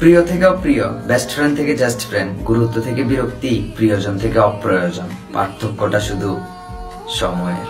প্রিয় থেকেও প্রিয় বেস্ট ফ্রেন্ড থেকে জাস্ট ফ্রেন্ড গুরুত্ব থেকে বিরক্তি, প্রিয়জন থেকে অপ্রয়োজন, পার্থক্যটা শুধু সময়ের।